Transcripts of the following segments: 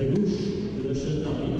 la gauche de la chaîne d'arrière.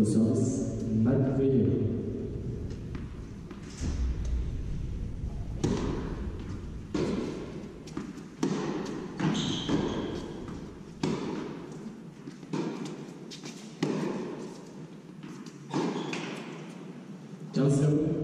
Au service merveilleux. Attention.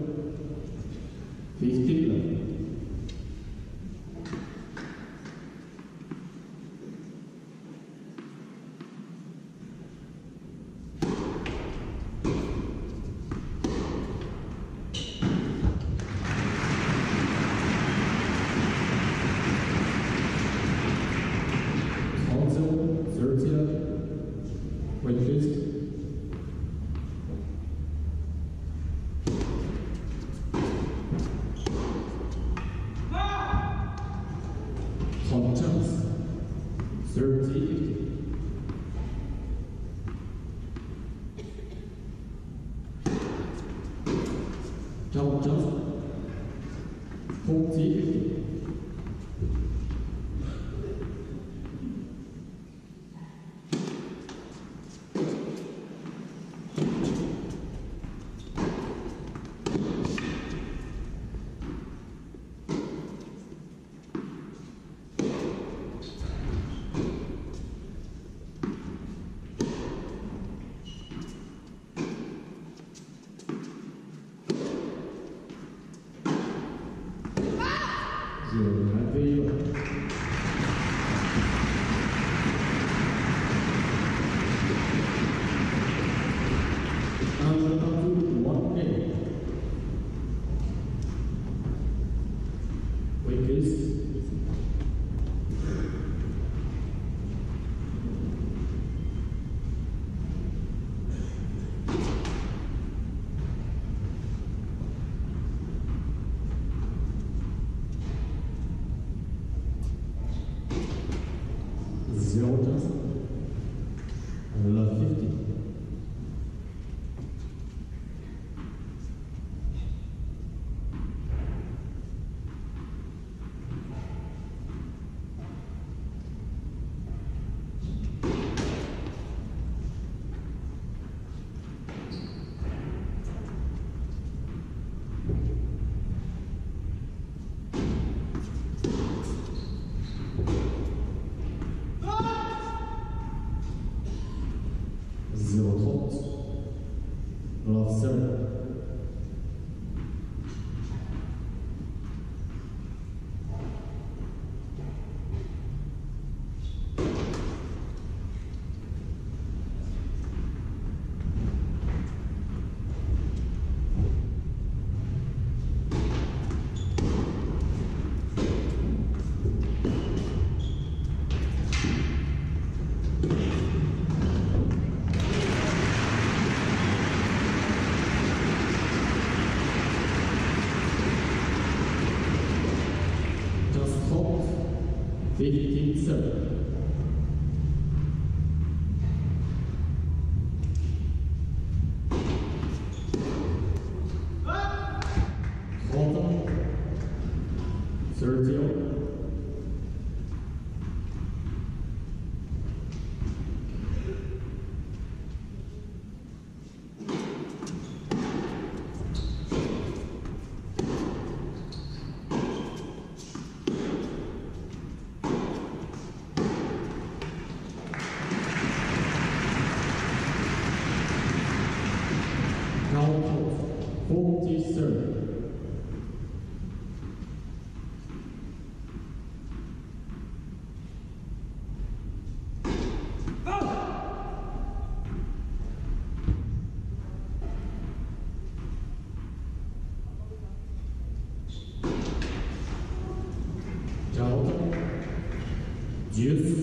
youth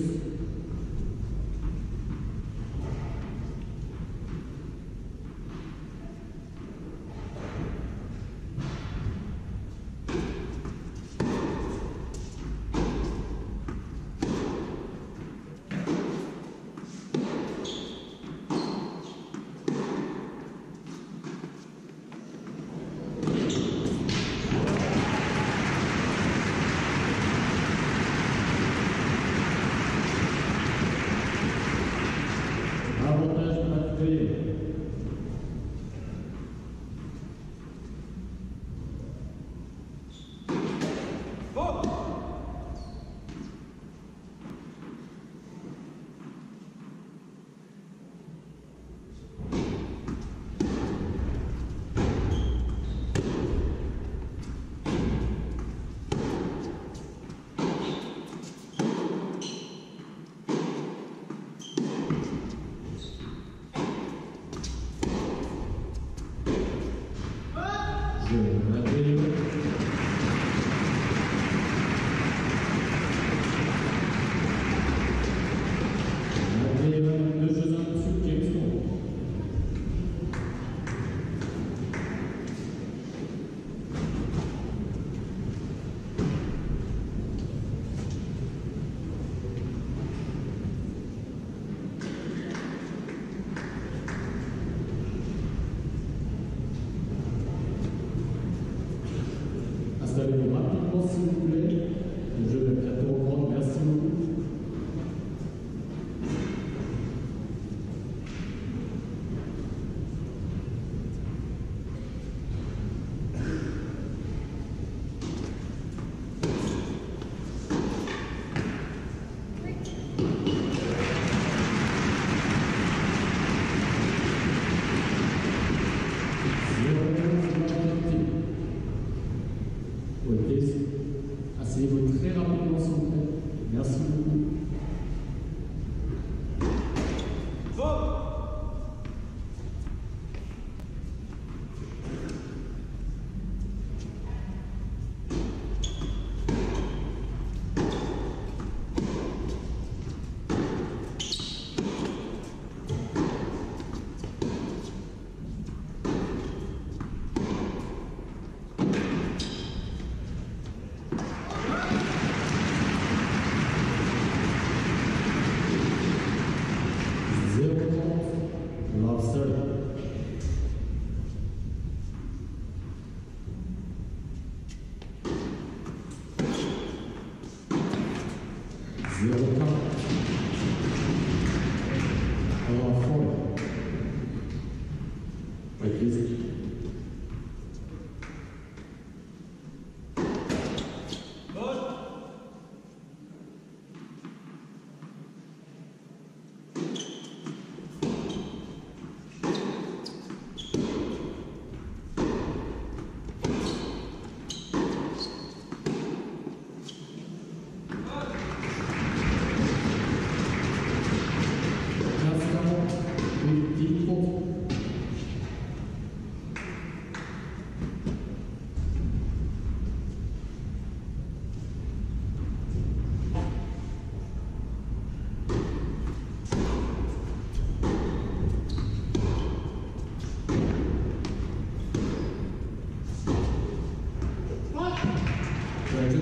Treasure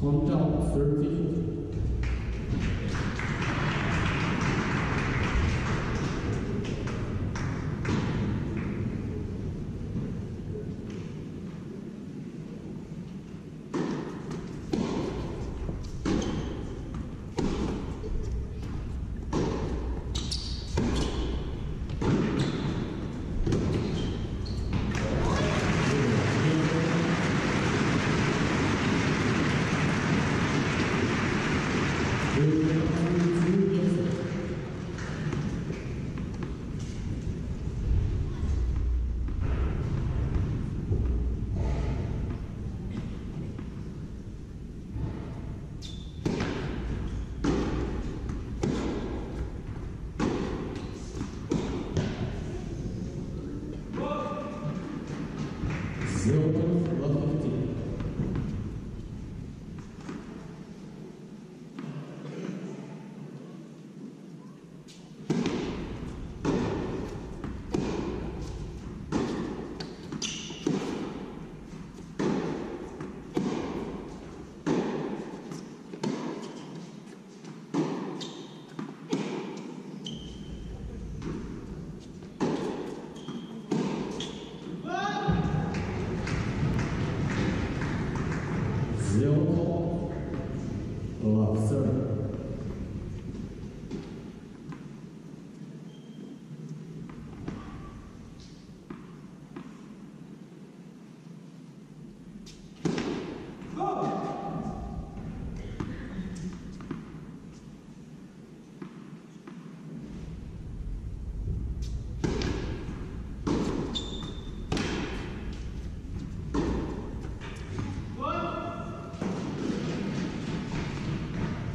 Thumbs 30.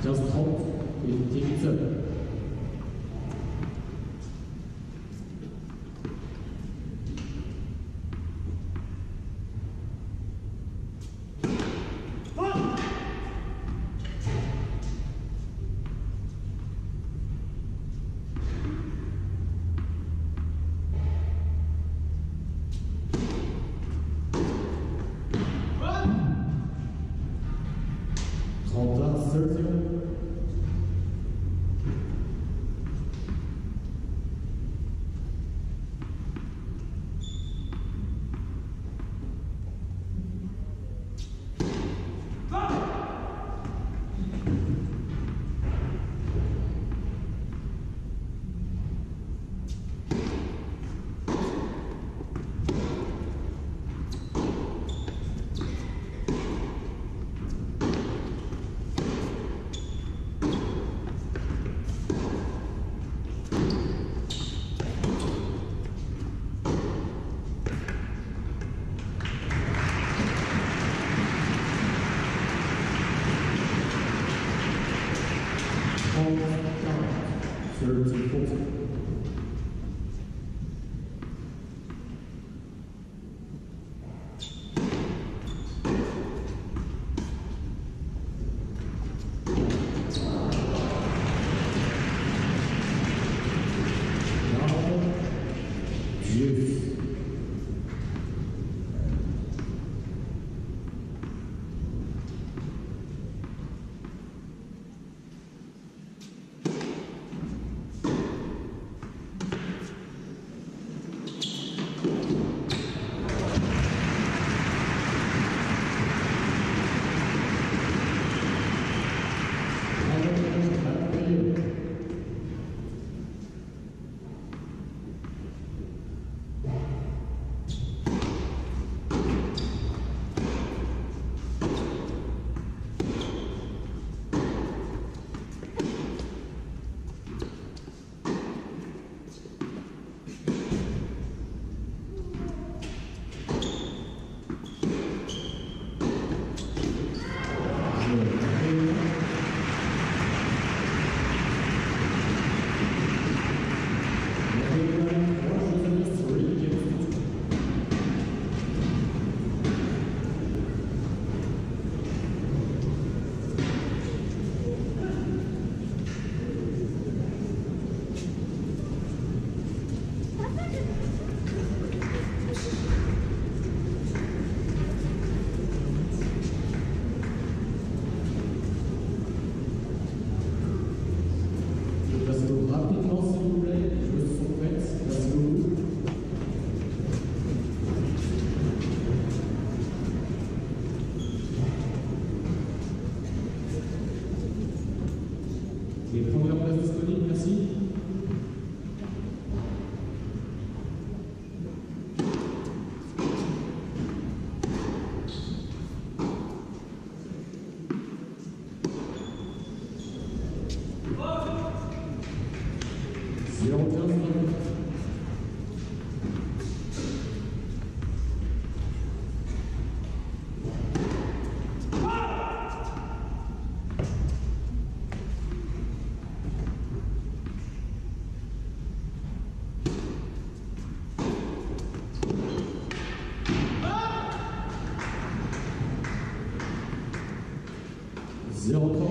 交通与地震。zero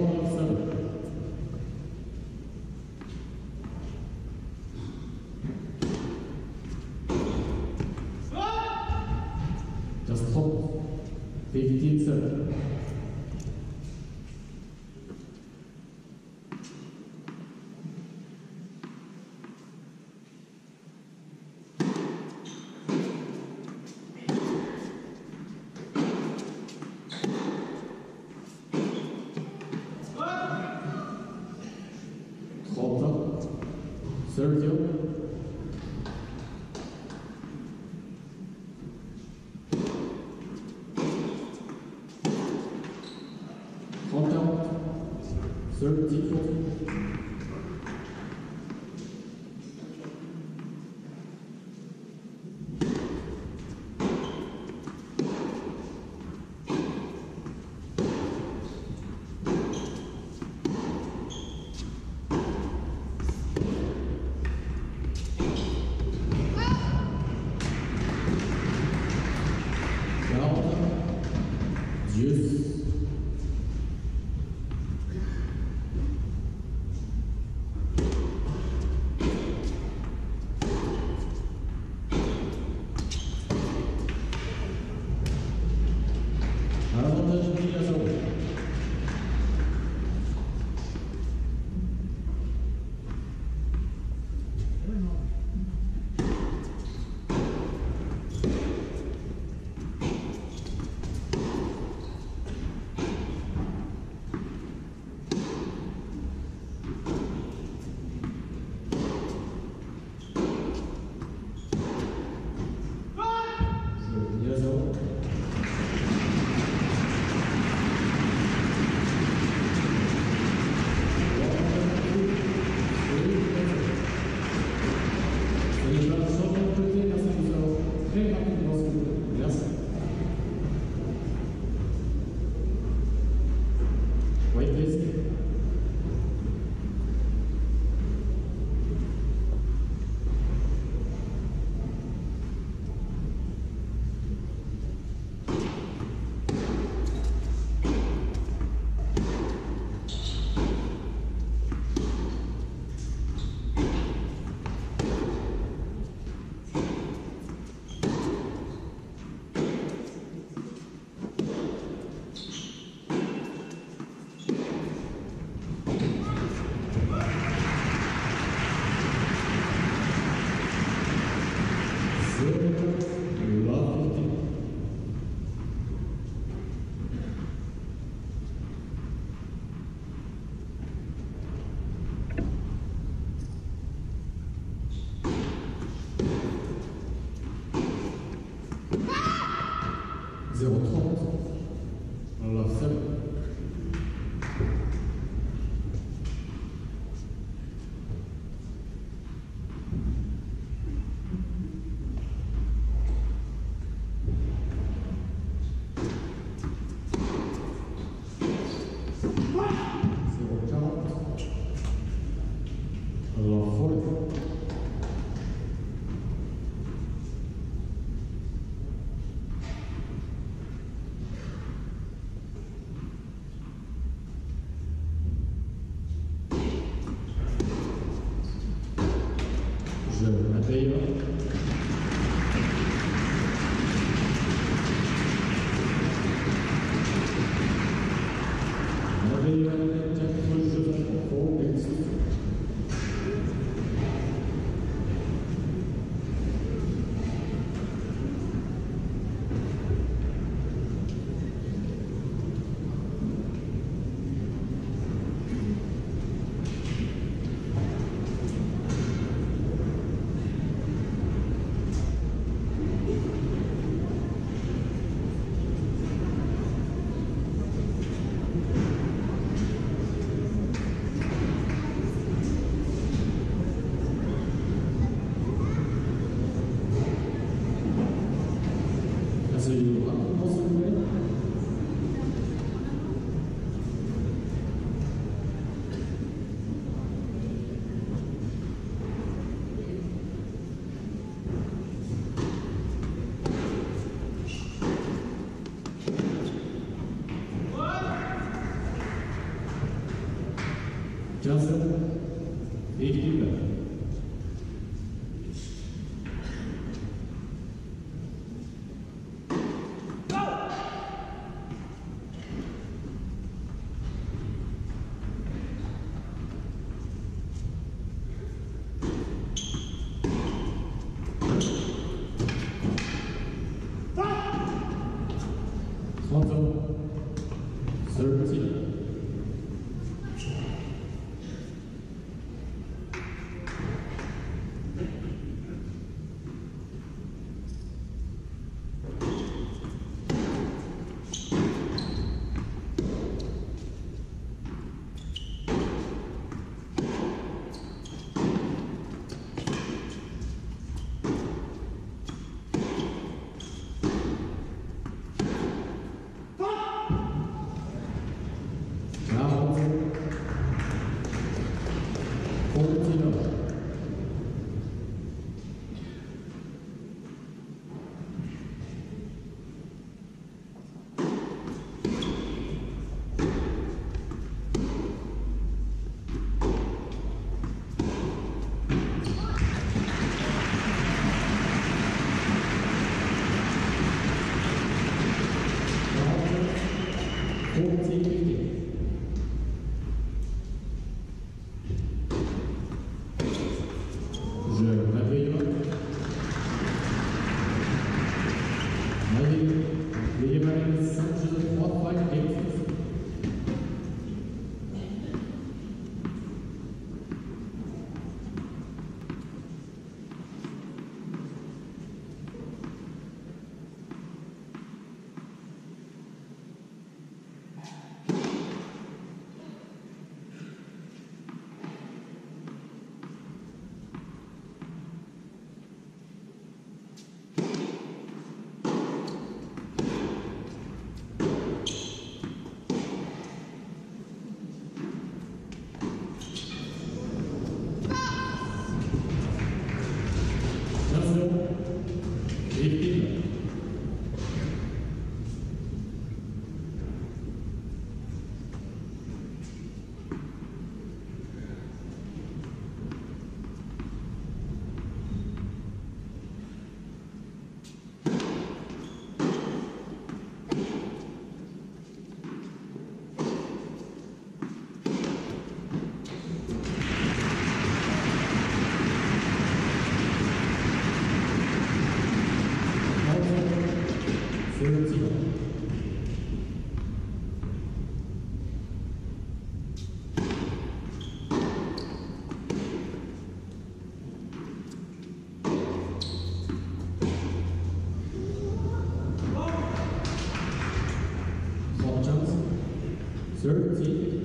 Johnson, 十，集体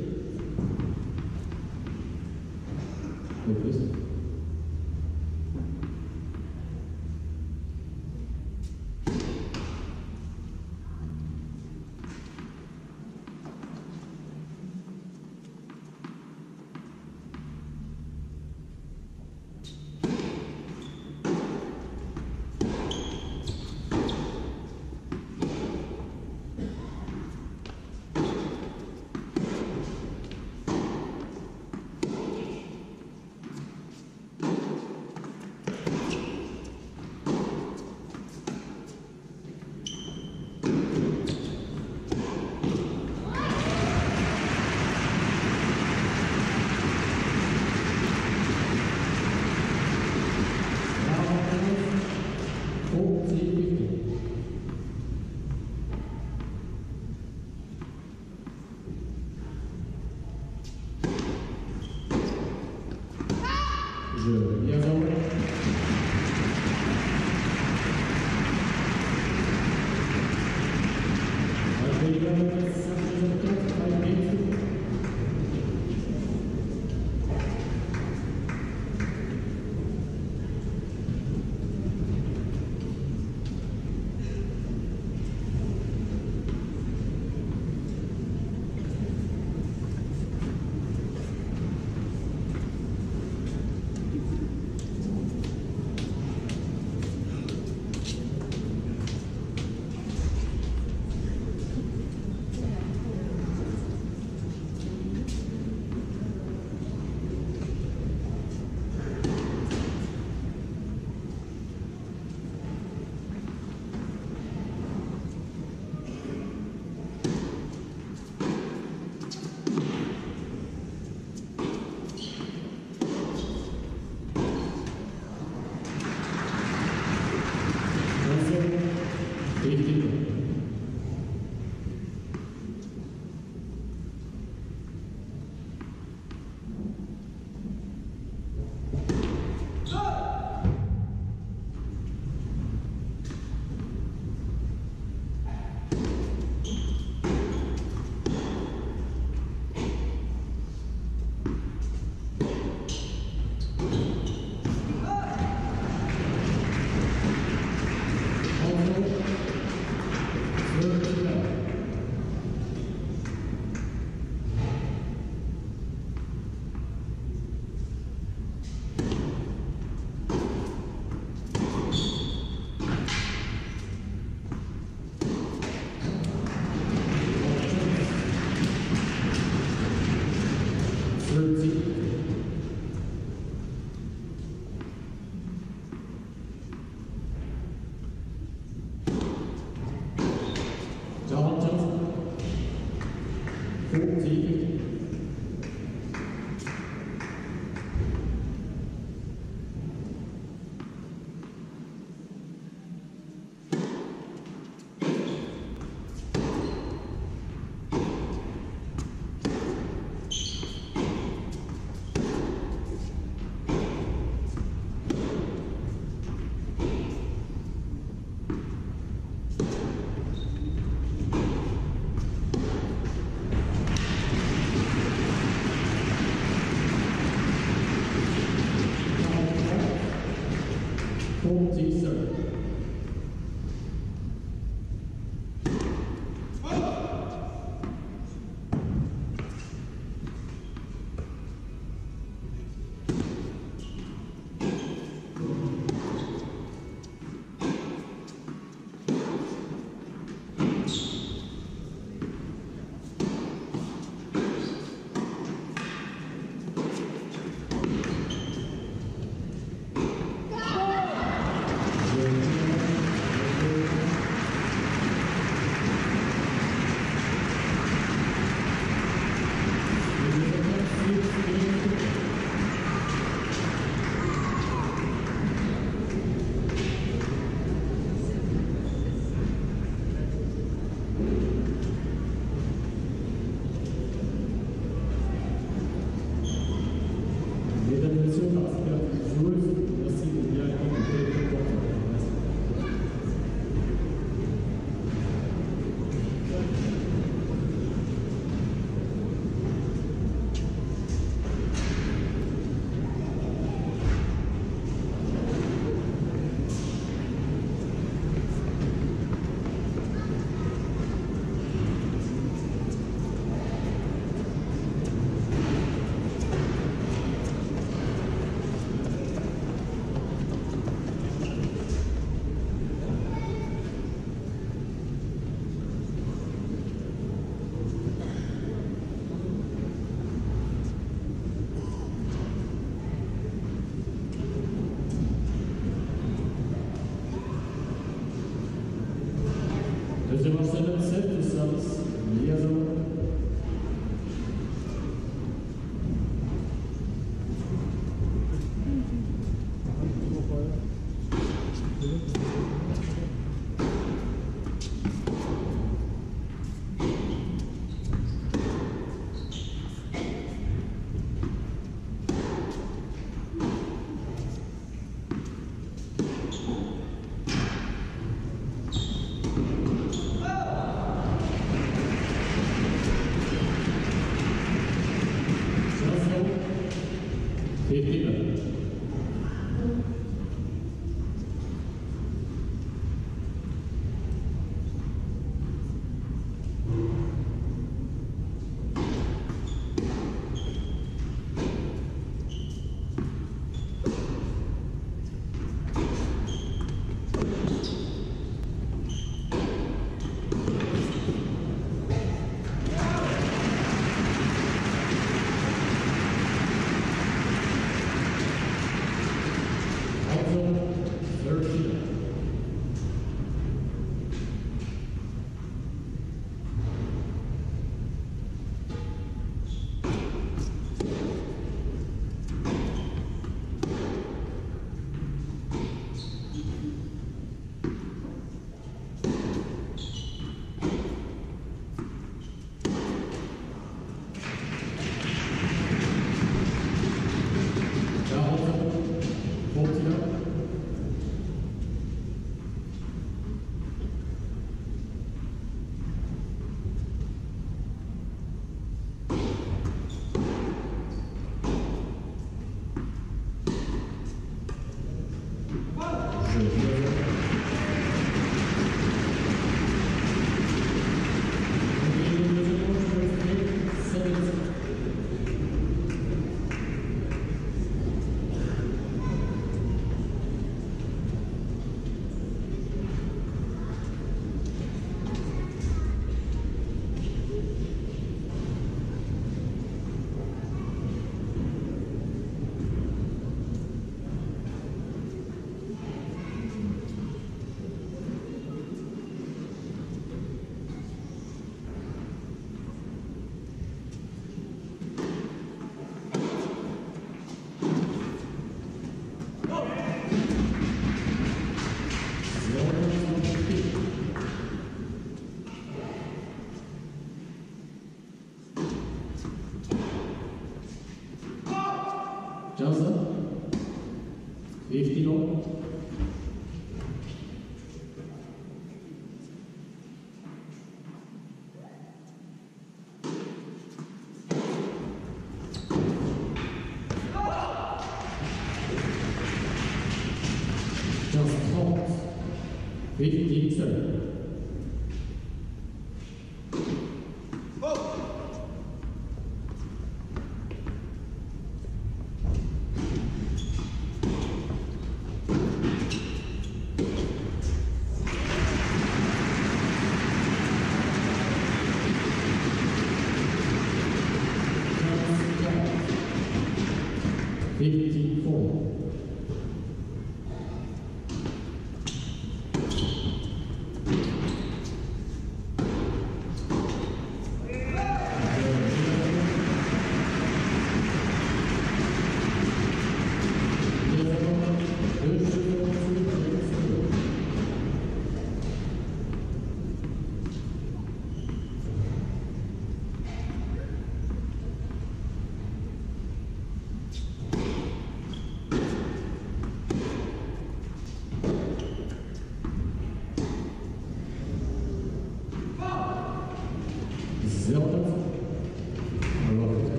已经确认。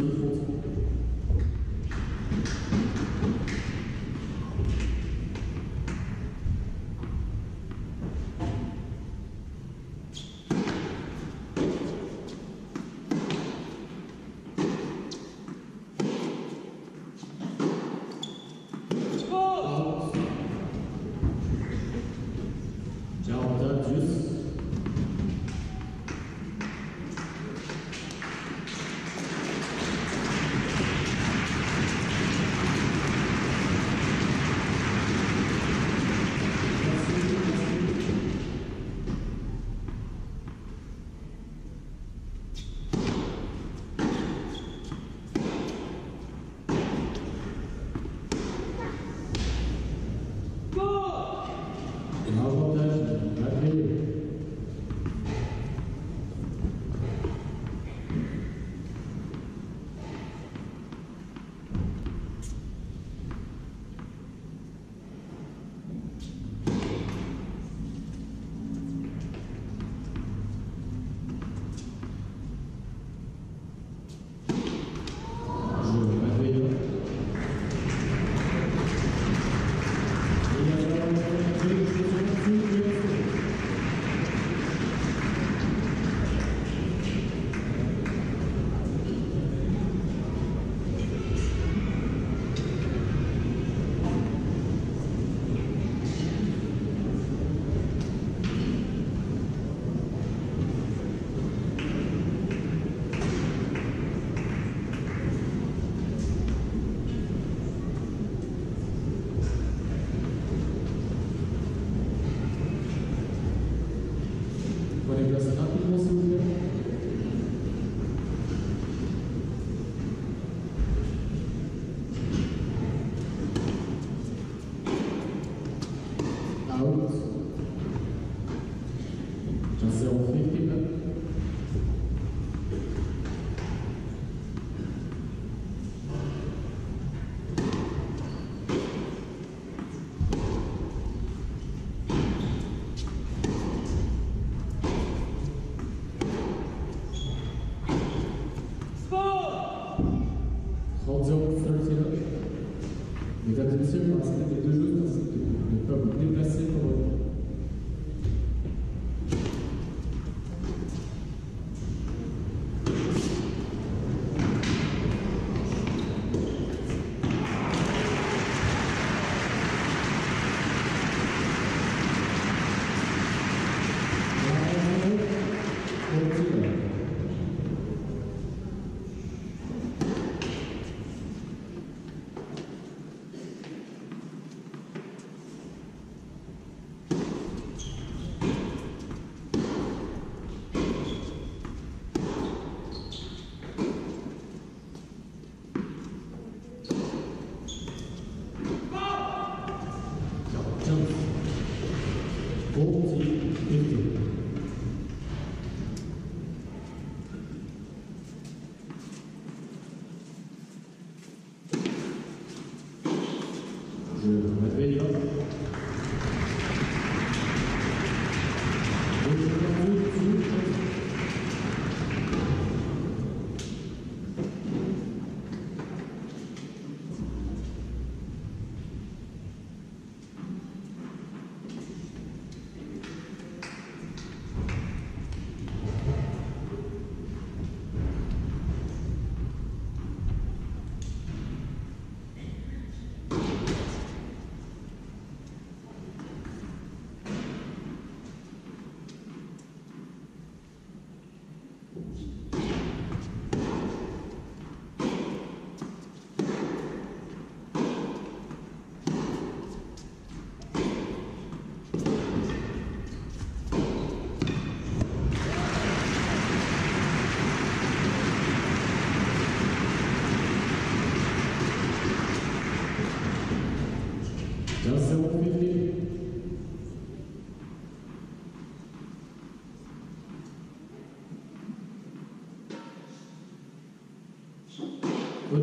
Thank you.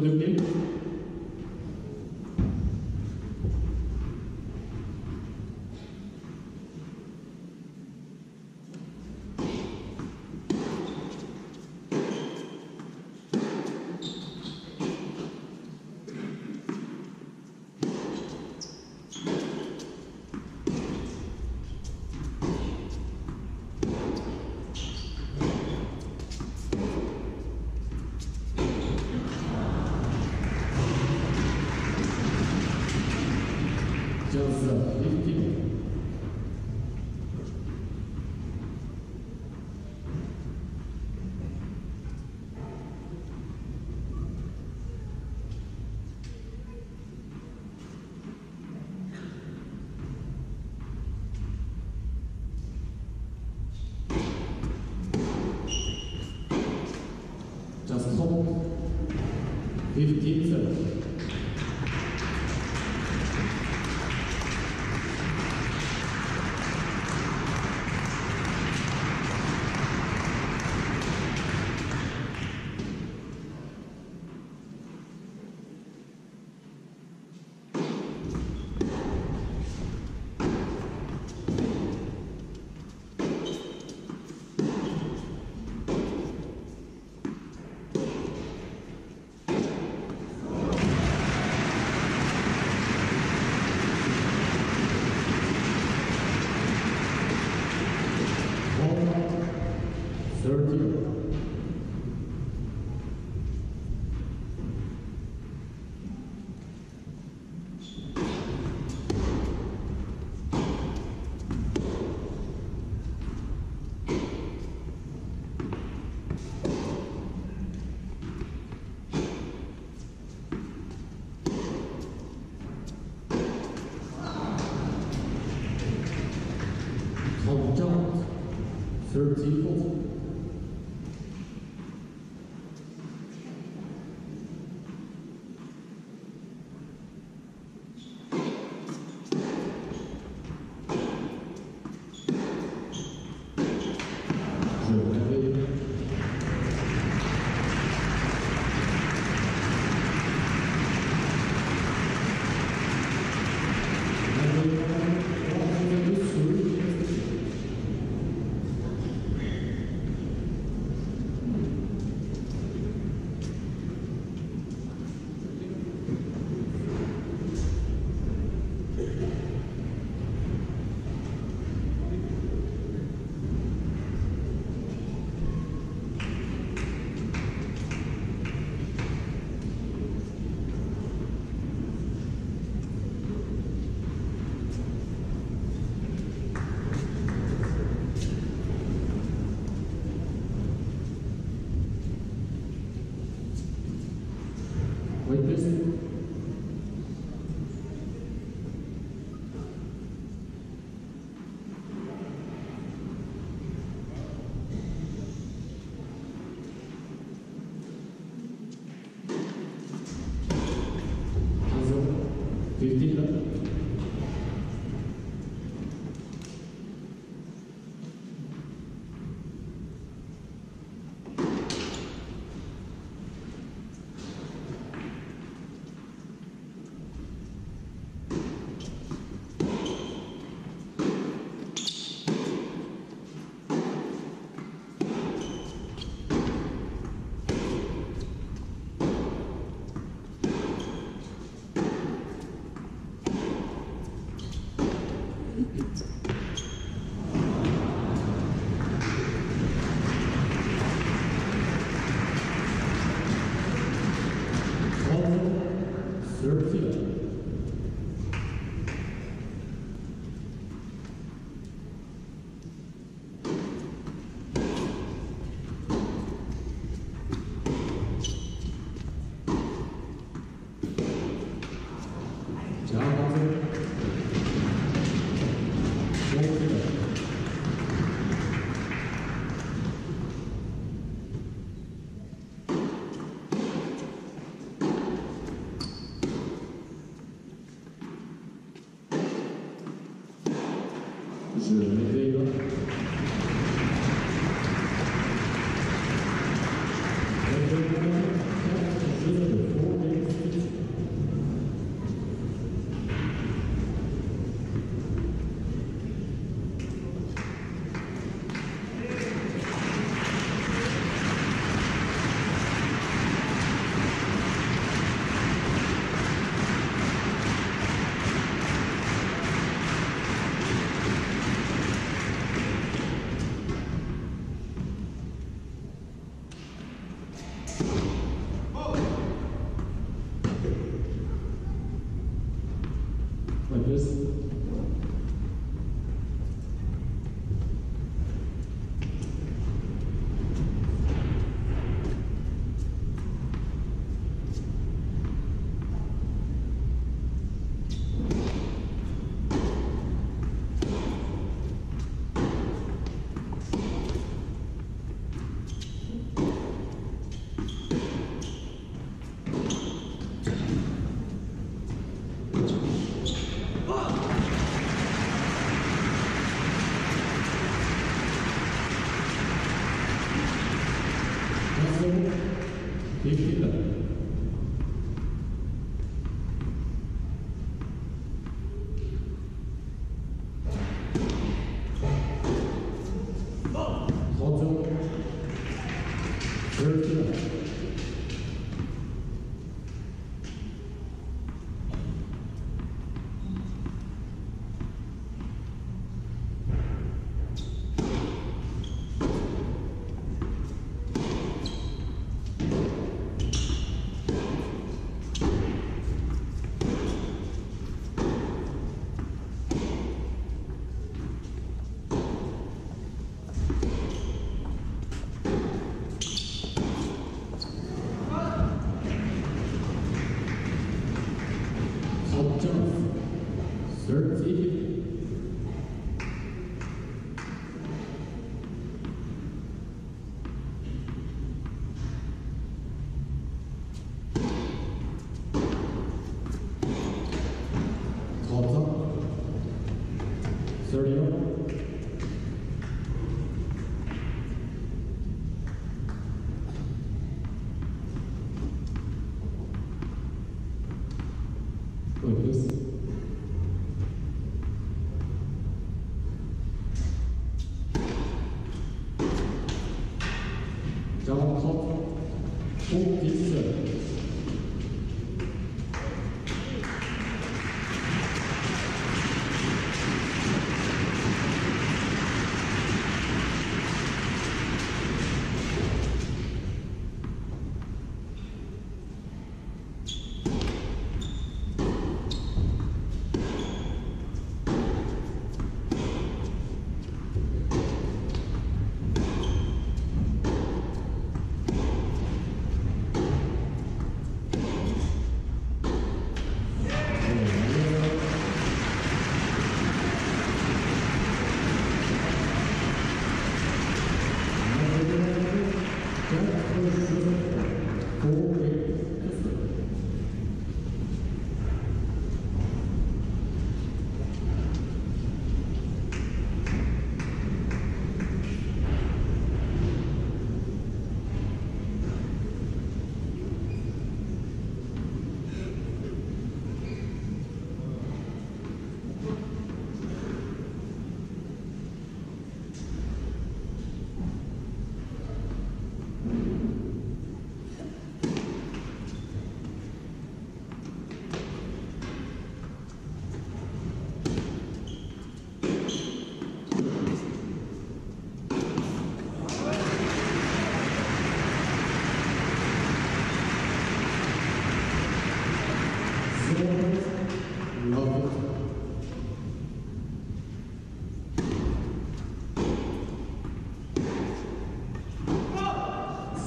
Lublin.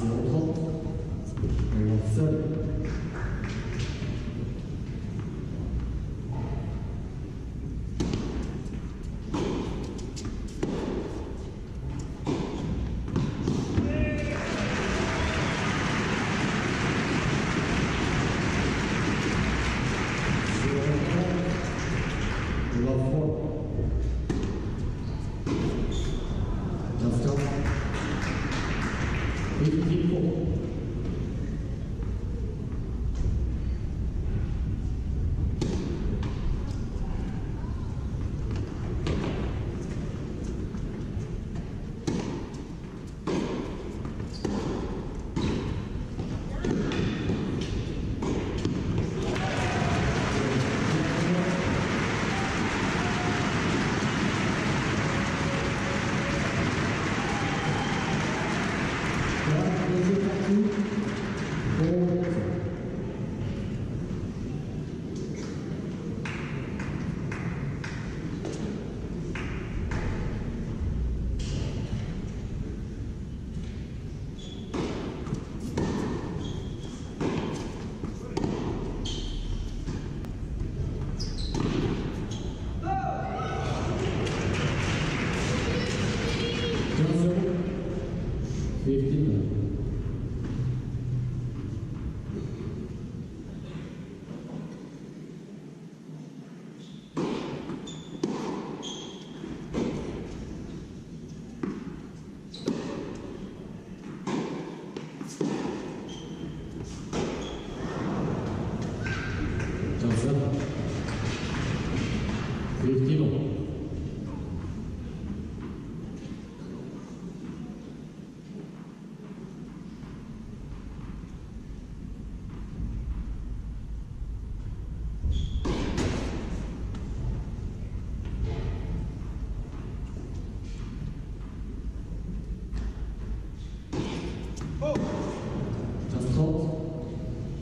c'est longtemps. Mais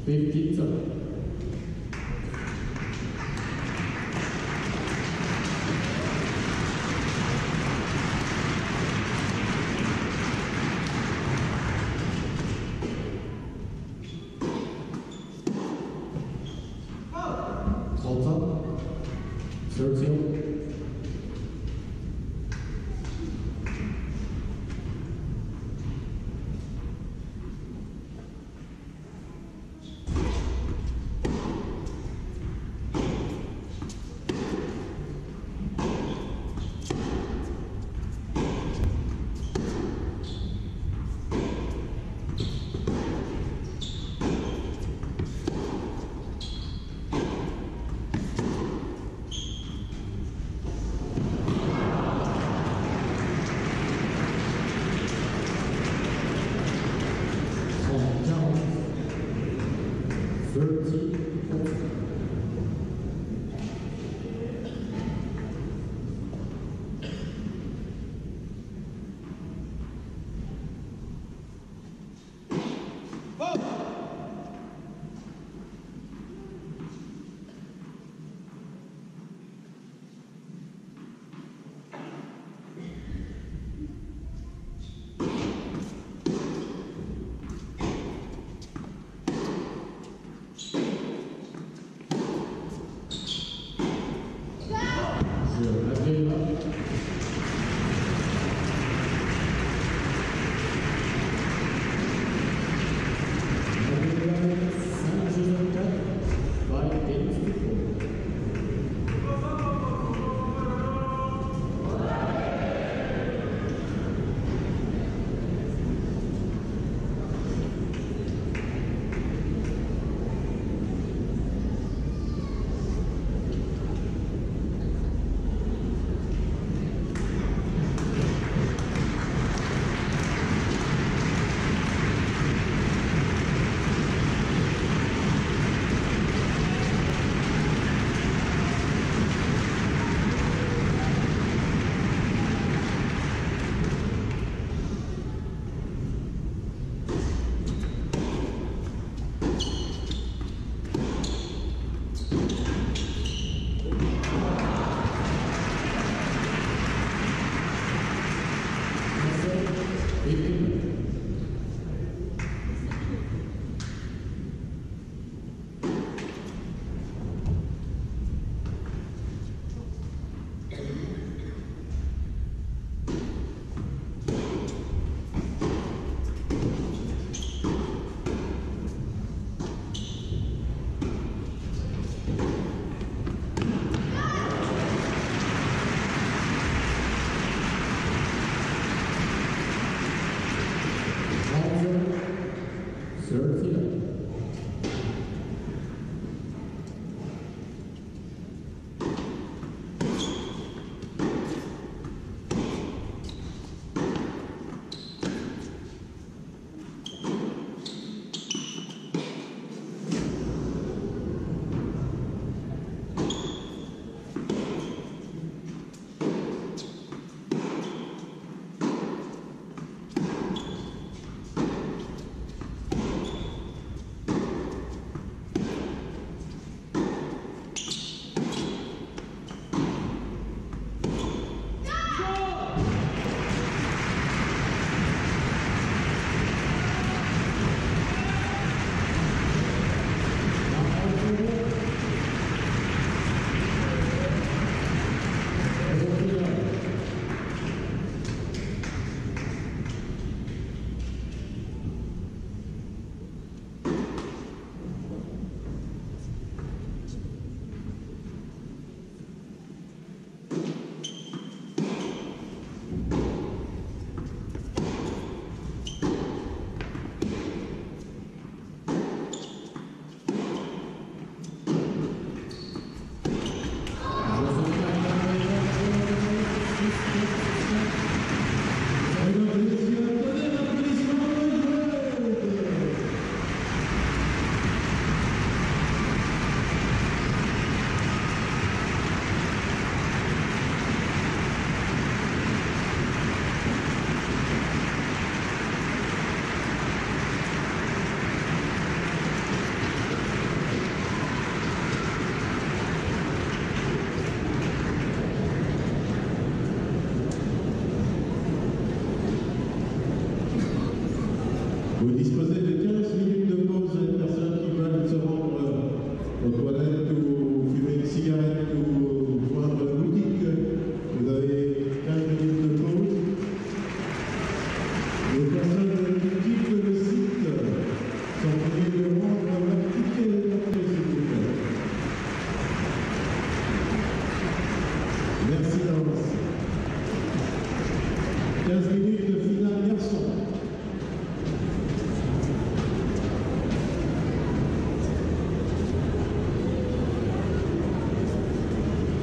Salta.